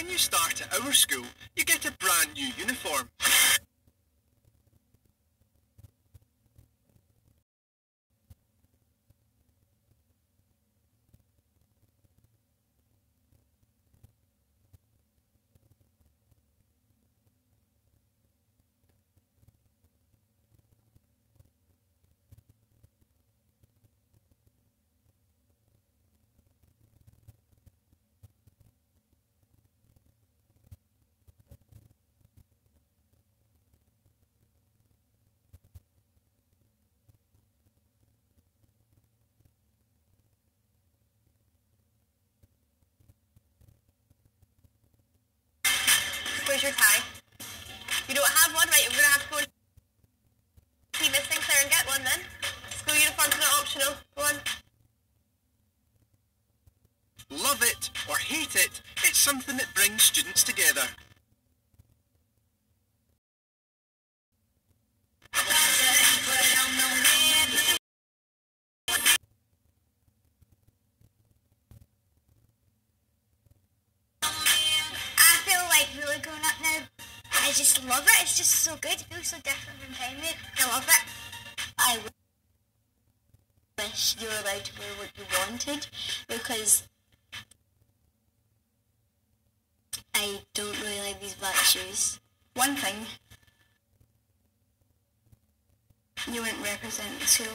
When you start at our school, you get a brand new uniform. Where's your tie? You don't have one, right? You're gonna have to go and see Miss Sinclair and get one then. School uniform's not optional. Go on. Love it or hate it, it's something that brings students together.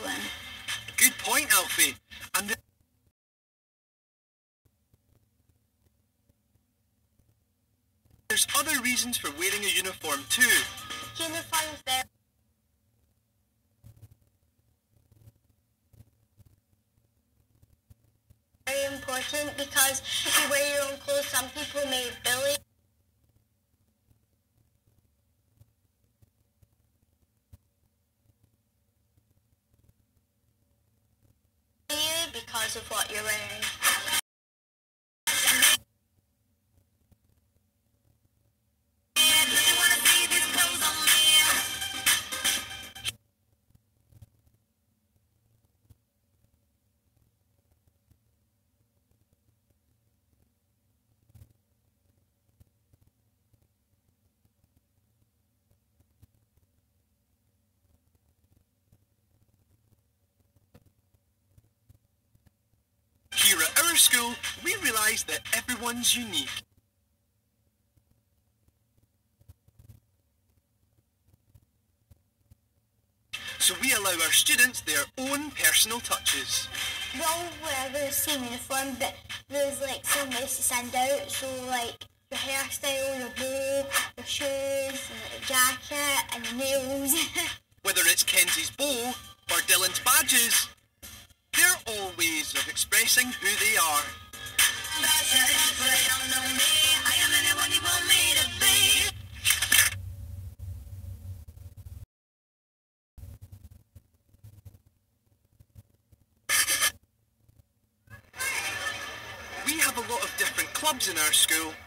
Then. Good point, Alfie. And the There's other reasons for wearing a uniform too. Uniforms there. Very important because if you wear your own clothes, some people may bully everyone's unique. So we allow our students their own personal touches. We all wear the same uniform, but there's like some ways to stand out. So like your hairstyle, your bow, your shoes, your jacket, and your nails. Whether it's Kenzie's bow or Dylan's badges, they're all ways of expressing who they are. Clubs in our school.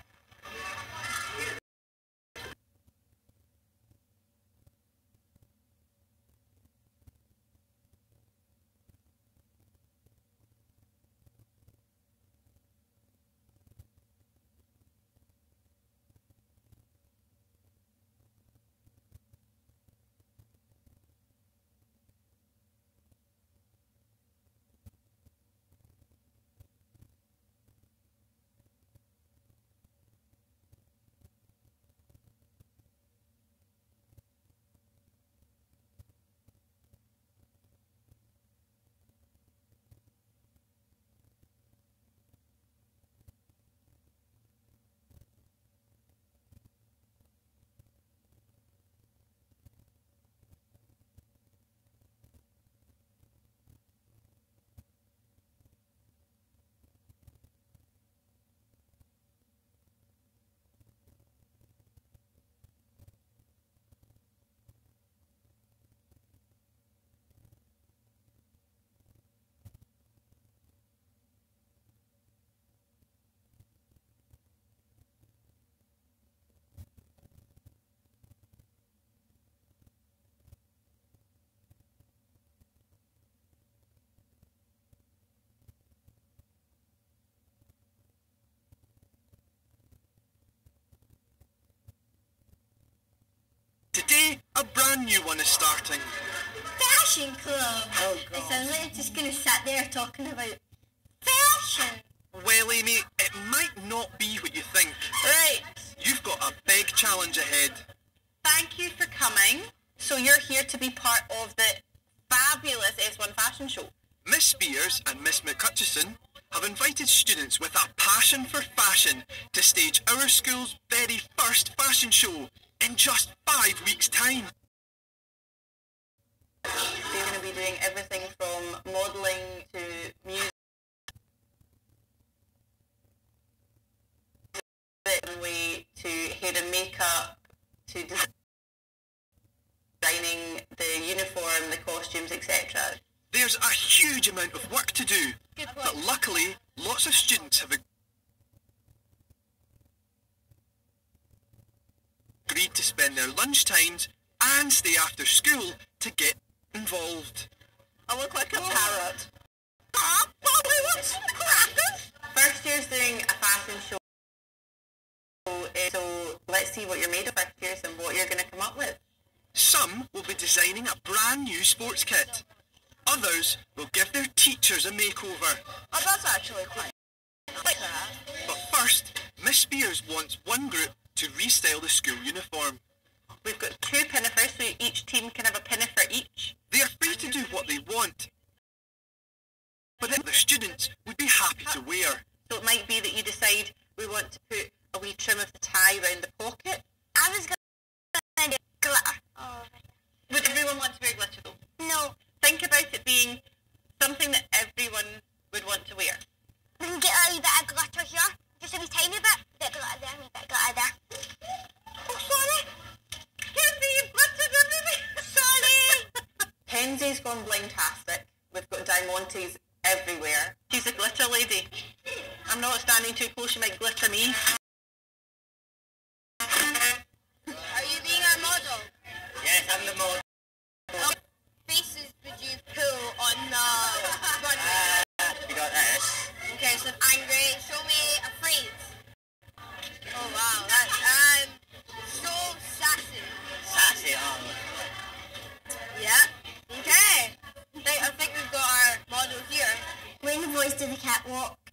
A brand new one is starting. Fashion club. Oh, It God. sounds like just going to sit there talking about fashion. Well, Amy, it might not be what you think. Right. You've got a big challenge ahead. Thank you for coming. So you're here to be part of the fabulous S1 fashion show. Miss Spears and Miss McCutcheson have invited students with a passion for fashion to stage our school's very first fashion show in just five weeks' time. So you're going to be doing everything from modelling to music way to hair and makeup to designing the uniform, the costumes, etc. There's a huge amount of work to do, but luckily, lots of students have to spend their lunch times and stay after school to get involved. I look like a parrot. Ah, Bobby, what's crackers? First year's doing a fashion show. So let's see what you're made of first years and what you're going to come up with. Some will be designing a brand new sports kit. Others will give their teachers a makeover. Oh, that's actually quite like that. But first, Miss Spears wants one group to restyle the school uniform. We've got two pinafores, so each team can have a pinafore each. They are free to do what they want. But then the students would be happy to wear. So it might be that you decide we want to put a wee trim of the tie around the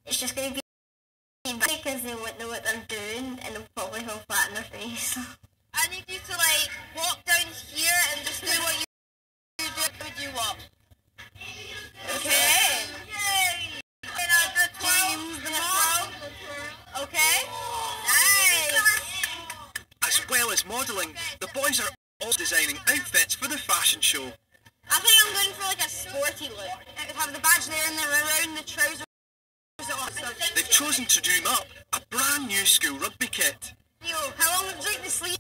it's just going to be because they won't know what they're doing and they'll probably fall flat in their face. I need you to like walk down here and just do what you do. Would you walk? Okay. Yay. And the twirl. The twirl. Okay. Nice. As well as modelling, the boys are all designing outfits for the fashion show. I think I'm going for like a sporty look. It would have the badge there and then around the trousers. They've chosen to dream up a brand new school rugby kit. Yo, how long would you like the sleeve?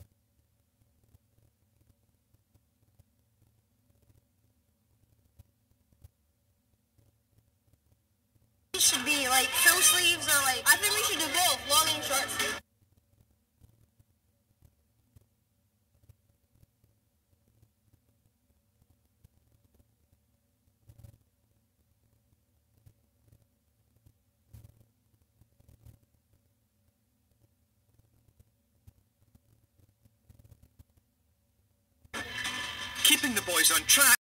It should be like full sleeves or like. I think we should do both, long and short sleeve. Keeping the boys on track,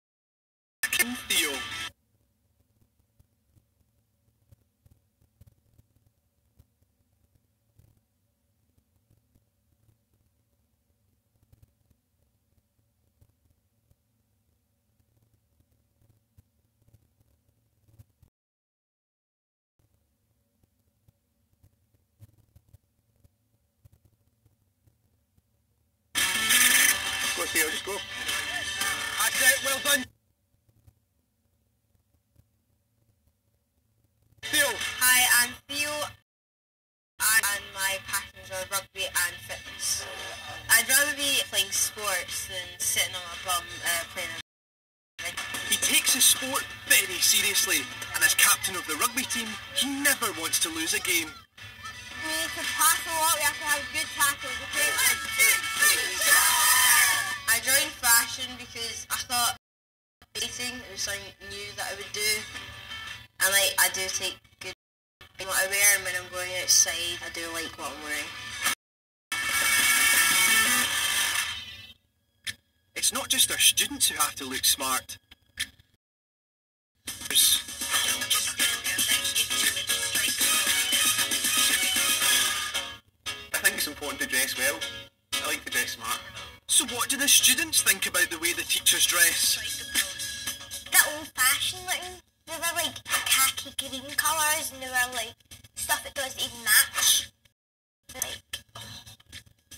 very seriously, and as captain of the rugby team, he never wants to lose a game. We need to pass a lot. We have to have good tackles. Okay. I joined fashion because I thought dating it was something new that I would do, and like I do take good what I wear, and when I'm going outside, I do like what I'm wearing. It's not just our students who have to look smart. Important to dress well. I like to dress smart. So what do the students think about the way the teachers dress? The old-fashioned looking. They were like khaki green colours and they were like stuff that doesn't even match. Like,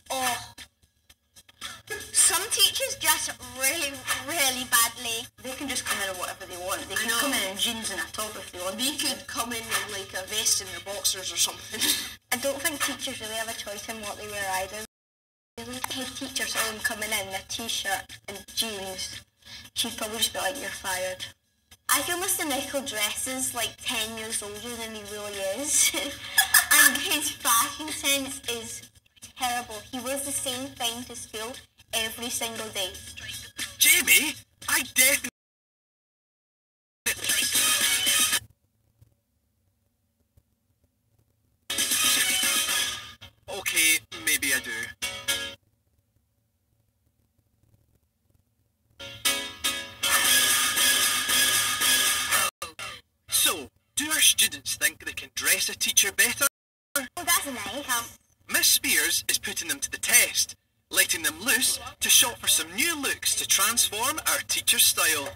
oh. Some teachers dress really, really badly. They can just come in in whatever they want. They can come in in jeans and a top if they want. They could come in in like a vest and their boxers or something. I don't think teachers really have a choice in what they wear either. Head teacher saw them coming in in a t-shirt and jeans. She'd probably just be like, you're fired. I feel Mr. Nicol dresses like 10 years older than he really is. and his fashion sense is terrible. He wears the same thing to school every single day. Jamie, I definitely... loose to shop for some new looks to transform our teacher style.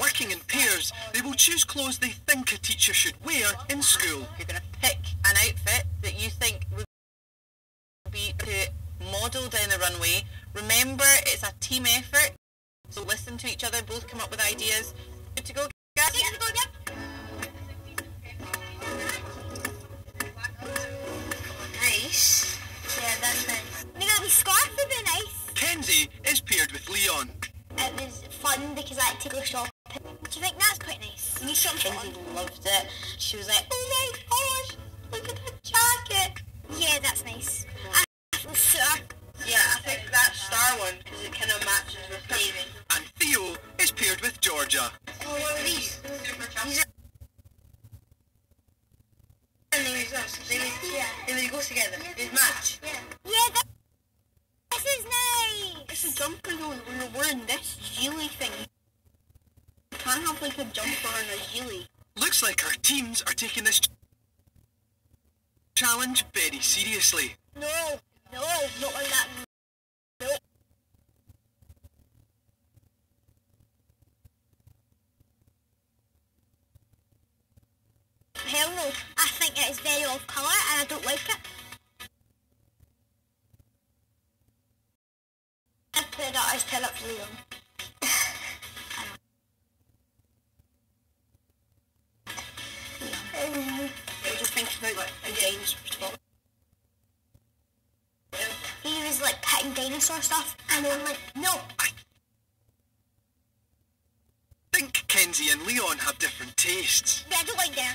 Working in pairs, they will choose clothes they think a teacher should wear in school. You're going to pick an outfit that you think would be to model down the runway. Remember, it's a team effort, so listen to each other, both come up with ideas. Good to go, nice. Maybe the scarf would be nice. Kenzie is paired with Leon. It was fun because I had to go shopping. Do you think that's quite nice? You need something Kenzie loved it. She was like, Oh my gosh, look at that jacket. Yeah, that's nice. I feel sure. Yeah, I think that star one, because it kind of matches with David. And Theo is paired with Georgia. Oh, what are these? These are... And they, they, Yeah. they, they go together. They match. Yeah, that, this is nice. It's a jumper though, when you're wearing this Gilly thing. You can't have like a jumper and a Gilly. Looks like our teams are taking this challenge very seriously. No, no, not like that.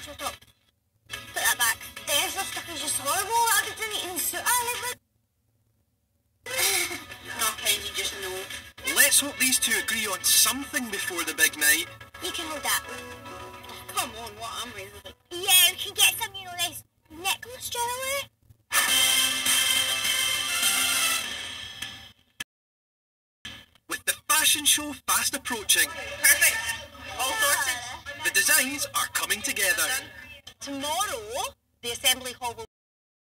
Don't top. Put that back. Dinosaur stuff is just horrible. I didn't even suit I like No, Kenzie, just no. Let's hope these two agree on something before the big night. You can hold that. Come on, what am I? Like, Yeah, we can get some, you know, nice necklace jewelry. With the fashion show fast approaching, Perfect. All sorted. the designs are coming together. Tomorrow, the assembly hall will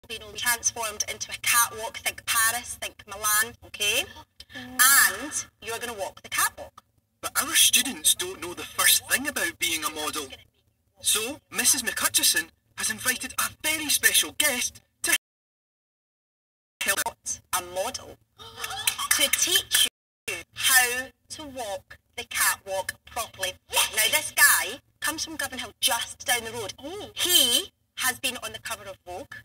be transformed into a catwalk. Think Paris, think Milan, okay? And you're going to walk the catwalk. But our students don't know the first thing about being a model. So, Mrs. McHutchison has invited a very special guest to help. A model. to teach you how to walk the catwalk properly. Now, this guy comes from Govanhill just down the road. Oh. He has been on the cover of Vogue.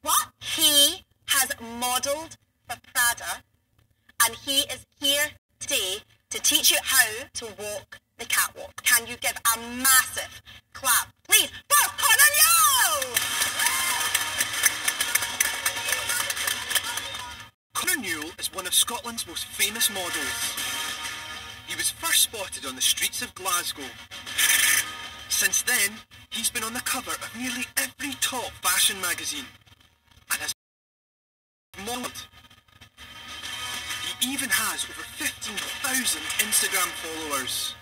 What? He has modelled for Prada and he is here today to teach you how to walk the catwalk. Can you give a massive clap, please, for Conor Newell? Conor Newell is one of Scotland's most famous models. He was first spotted on the streets of Glasgow. Since then, he's been on the cover of nearly every top fashion magazine and has modelled. He even has over 15,000 Instagram followers.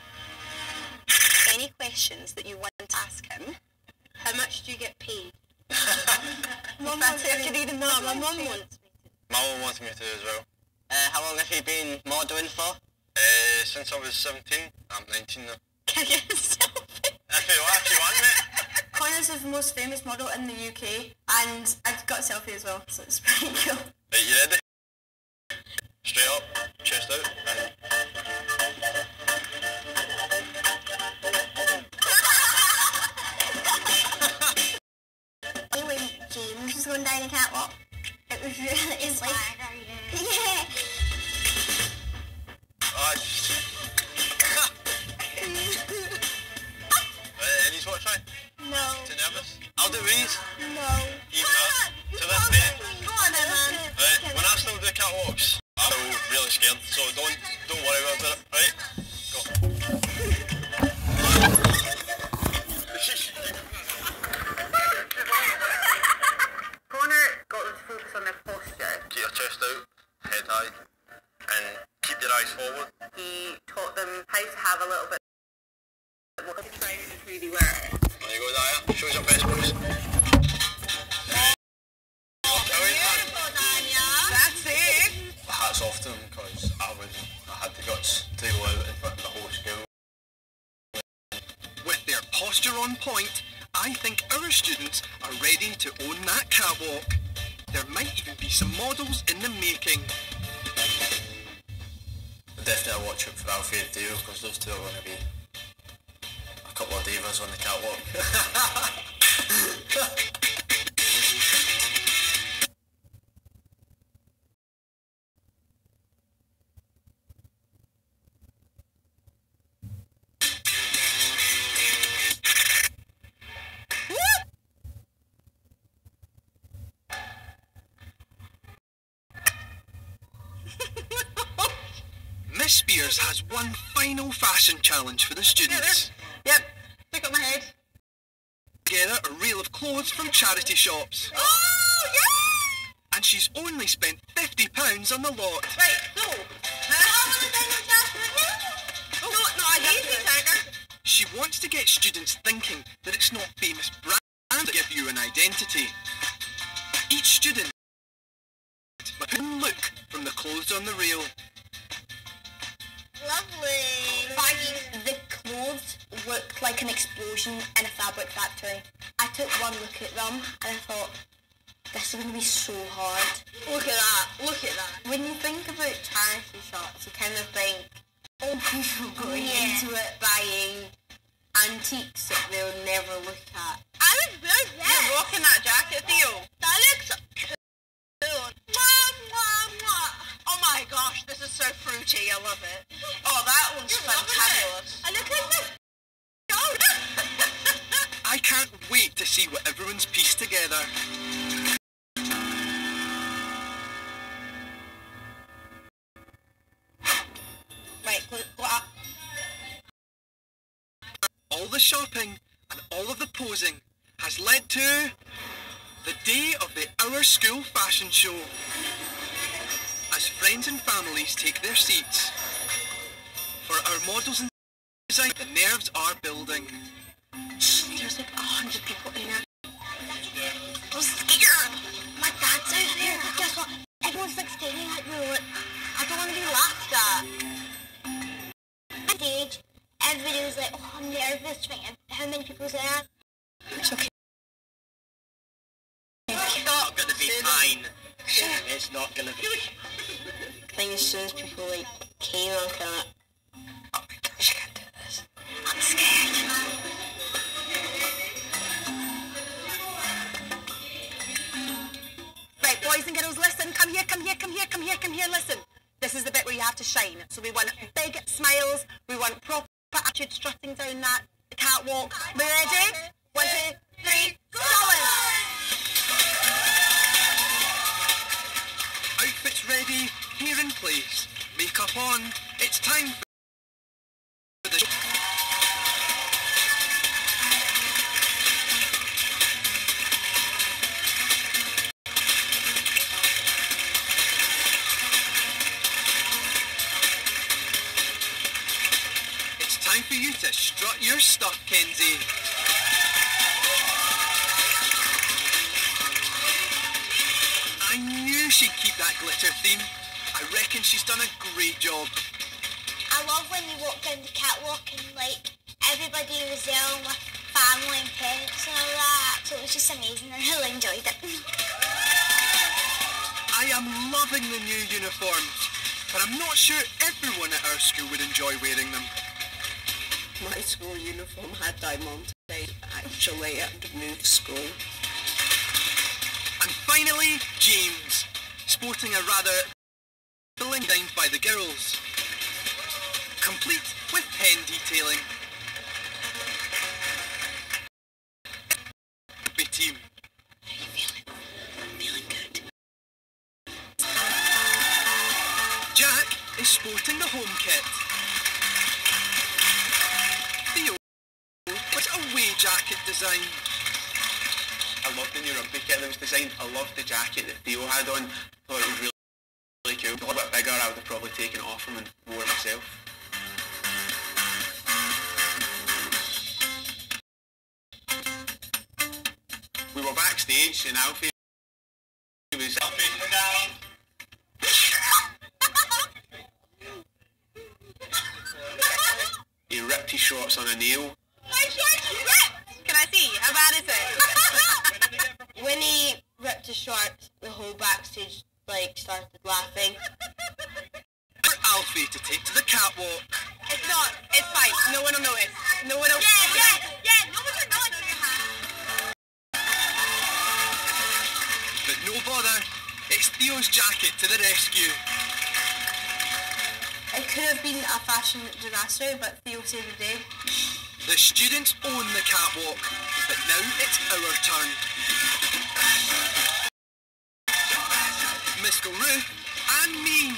Any questions that you want to ask him? How much do you get paid? Mum That's wants it, I me- could even know. My mum wants me to. My mum wants me to as well. Uh, how long have you been modelling for? Uh, since I was 17, I'm 19 now. Can I get a selfie? If you, Connor's the most famous model in the UK, and I've got a selfie as well, so it's pretty cool. Right, you ready? Straight up, chest out, and When James was going down the catwalk, it was really, it's like, posture on point, I think our students are ready to own that catwalk. There might even be some models in the making. Definitely watch out for Alfie and Theo because those two are going to be a couple of divas on the catwalk. challenge for the students. Yep. Stick up my head. Together a reel of clothes from charity shops. Oh, yeah! And she's only spent £50 on the lot. Right, so. Oh. No, not a easy tiger. She wants to get students thinking that it's not famous brands that give you an identity. Each student must pick look from the clothes on the reel. Lovely. The looked like an explosion in a fabric factory. I took one look at them and I thought, this is going to be so hard. Look at that. Look at that. When you think about charity shops, you kind of think, oh, people going Yeah. into it buying antiques that they'll never look at. I look good. You're rocking that jacket, Theo. That looks my gosh, this is so fruity. I love it. Oh, that one's fantabulous. I look like this. I can't wait to see what everyone's pieced together. Right, go. All the shopping and all of the posing has led to the day of the Our School Fashion Show. As friends and families take their seats, for our models and design, the nerves are building. There's like a hundred people in there. I'm oh, scared. My dad's out there. Guess what? Everyone's like staring at you. Like, I don't want to be laughed at. Stage, everybody was like, oh, I'm nervous. Trying how many people's there? It's okay. It's not going to be fine. It's not going to be. I think as soon as people like came, kind of like, oh my gosh, I can't do this. I'm scared. Right, boys and girls, listen. Come here, come here, come here, come here, come here, listen. This is the bit where you have to shine. So we want big smiles. We want proper attitude strutting down that catwalk. We ready? One, here in place. Makeup on. It's time for the show. time for you to strut your stuff, Kenzie. I knew she'd keep that glitter theme. I reckon she's done a great job. I love when you walk down the catwalk and like everybody was there with family and parents and all that. So it was just amazing. I really enjoyed it. I am loving the new uniforms, but I'm not sure everyone at our school would enjoy wearing them. My school uniform had diamonds. They actually had to move school. And finally, James, sporting a rather filling down by the girls. Complete with pen detailing. Rugby team. Jack is sporting the home kit. Theo with a away jacket design. I loved the new rugby kit that was designed. I loved the jacket that Theo had on. Thought it was really, A little bit bigger, I would have probably taken it off him and wore it myself. We were backstage and Alfie was he ripped his shorts on a nail. Been a fashion disaster, but Theo saved the day. The students own the catwalk, but now it's our turn. Miss Ruth and me.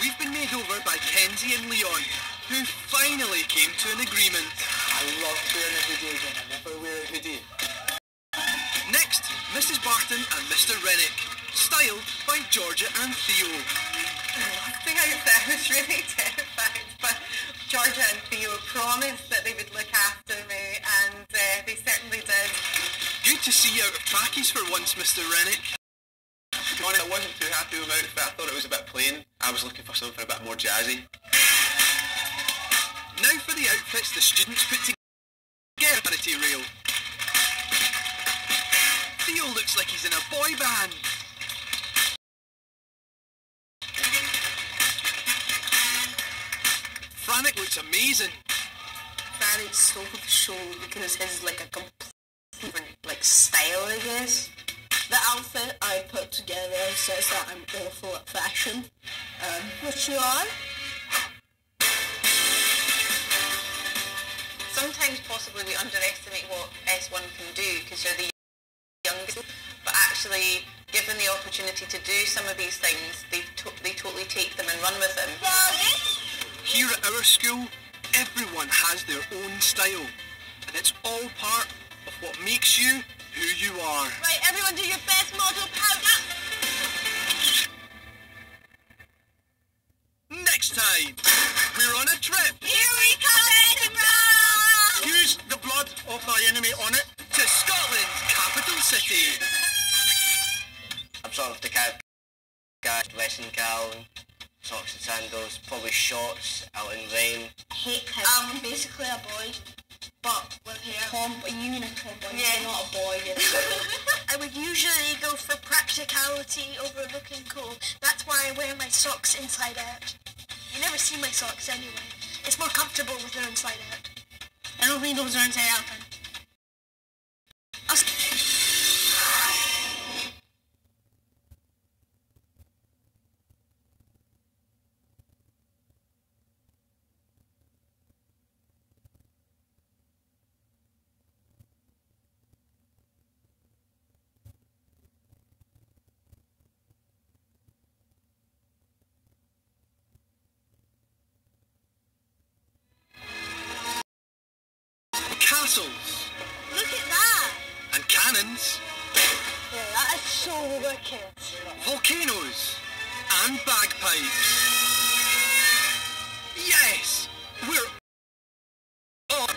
We've been made over by Kenzie and Leon, who finally came to an agreement. I love wearing a hoodie again. I never wear a hoodie. Next, Mrs. Barton and Mr. Rennick, styled by Georgia and Theo. Laughing out there, I was really terrified. But Georgia and Theo promised that they would look after me, and uh, they certainly did. Good to see you out of trackies for once, Mr. Rennick. To be honest, I wasn't too happy with my outfit. I thought it was a bit plain. I was looking for something a bit more jazzy. Now for the outfits the students put together charity reel. Theo looks like he's in a boy band. Frantic looks amazing. Franny stole the show because his like a complete different like style, I guess. The outfit I put together says that I'm awful at fashion, um, which you are. sometimes possibly we underestimate what S1 can do because you're the youngest, but actually given the opportunity to do some of these things, they, to- they totally take them and run with them. Here at our school, everyone has their own style, and it's all part of what makes you who you are. Right, everyone do your best model powder. Next time, we're on a trip Here we come, Edinburgh! Use the blood of thy enemy on it to Scotland's capital city. I'm sort of the kind of guy dressing gown, socks and sandals, probably shorts out in rain. Hate him. Um, I'm basically a boy, but with hair. Tom, you mean a tomboy? Yeah. You're not a boy. You're I would usually go for practicality over looking cool. That's why I wear my socks inside out. You never see my socks anyway. It's more comfortable with them inside out. I don't think those are inside out Look at that. And cannons. Yeah, that is so wicked. Volcanoes. And bagpipes. Yes! We're on!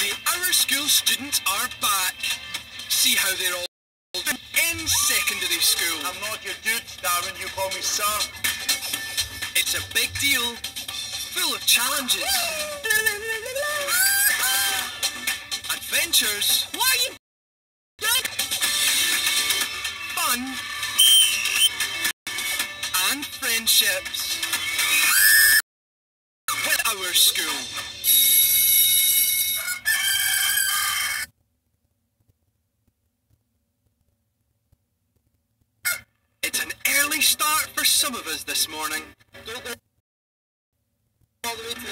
The Our School students are back. See how they're all in secondary school. I'm not your dude, Darren. You call me sir. It's a big deal full of challenges. Adventures. Why are you? Fun. And friendships. With our school. It's an early start for some of us this morning.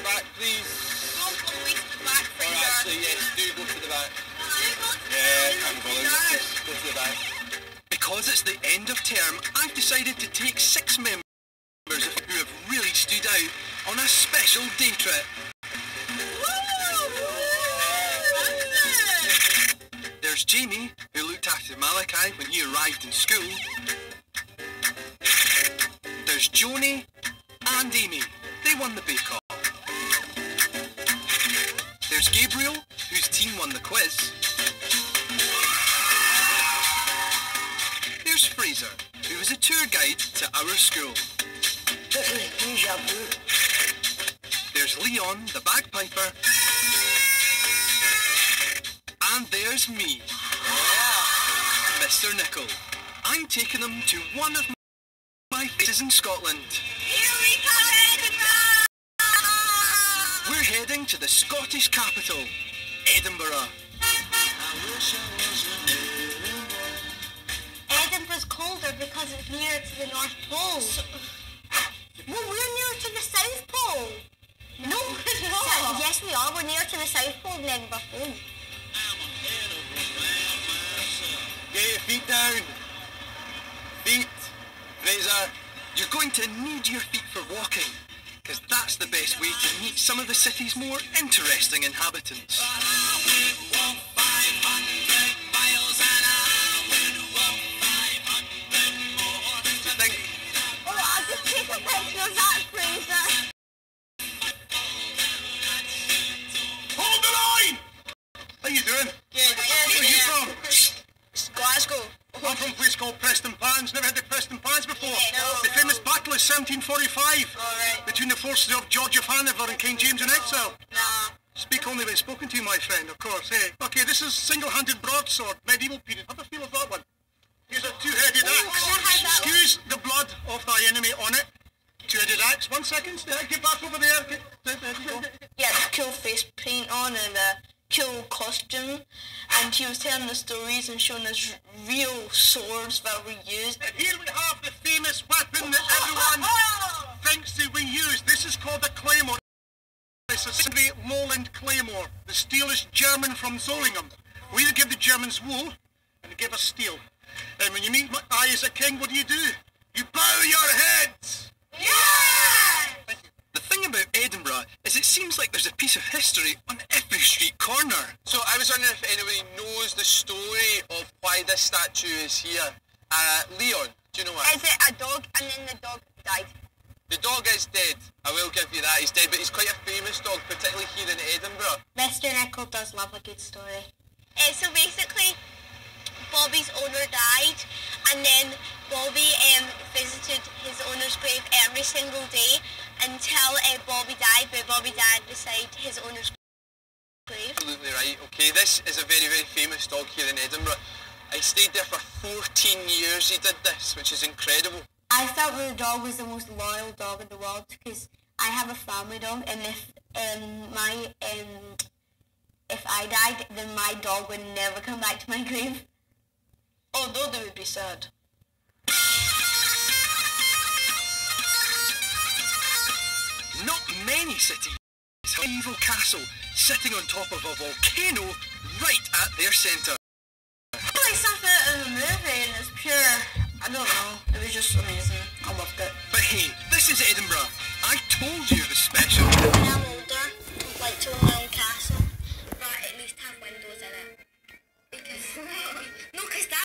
The back, please. Don't go to the back, Or actually, yes, do go to the back. Do go to the Yeah, I'm going. Go to the back. Because it's the end of term, I've decided to take six members who have really stood out on a special day trip. There's Jamie, who looked after Malachi when he arrived in school. There's Joni and Amy. They won the Bake Off. There's Gabriel, whose team won the quiz. There's Fraser, who was a tour guide to our school. There's Leon, the bagpiper. And there's me, Mr. Nicol. I'm taking them to one of my places in Scotland. To the Scottish capital, Edinburgh. Edinburgh's colder because it's nearer to the North Pole. well, we're nearer to the South Pole. No, we're not. yes, we are. We're nearer to the South Pole than Edinburgh Pole. Get your feet down. Feet. Fraser. You're going to need your feet for walking, because that's the best way to meet some of the city's more interesting inhabitants. The forces of George of Hanover and King James in exile. Nah. Speak only when spoken to, my friend, of course. Hey, okay, this is single-handed broadsword, medieval period. Have a feel of that one. Here's a two-headed can axe. one? Excuse the blood of thy enemy on it. Two-headed axe. One second. Yeah, Get back over there. Get, there, there you go. He cool face paint on and a cool costume. And he was telling the stories and showing us real swords that were used. And here we have the famous weapon that everyone thinks that we use. This is called a claymore. It's a Sindri Lowland claymore. The steel is German from Solingen. We give the Germans wool and give us steel. And when you meet my, I as a king, what do you do? You bow your heads. The thing about Edinburgh is it seems like there's a piece of history on every street corner. So I was wondering if anybody knows the story of why this statue is here. Uh, Leon, do you know what? Is it a dog and then the dog died? The dog is dead. I will give you that. He's dead, but he's quite a famous dog, particularly here in Edinburgh. Mr. Nicol does love a good story. Uh, so basically, Bobby's owner died, and then Bobby um, visited his owner's grave every single day until uh, Bobby died, but Bobby died beside his owner's grave. Absolutely right. Okay, this is a very, very famous dog here in Edinburgh. I stayed there for 14 years he did this, which is incredible. I felt that the dog was the most loyal dog in the world because I have a family dog, and if um, my um, if I died, then my dog would never come back to my grave. Although they would be sad. Not many cities have an evil castle sitting on top of a volcano right at their centre. like something in a movie and it's pure, I don't know. It was just amazing. I loved it. But hey, this is Edinburgh. I told you it was special. When I'm older, I'd like to own my own castle, but at least have windows in it. Because, no, because that...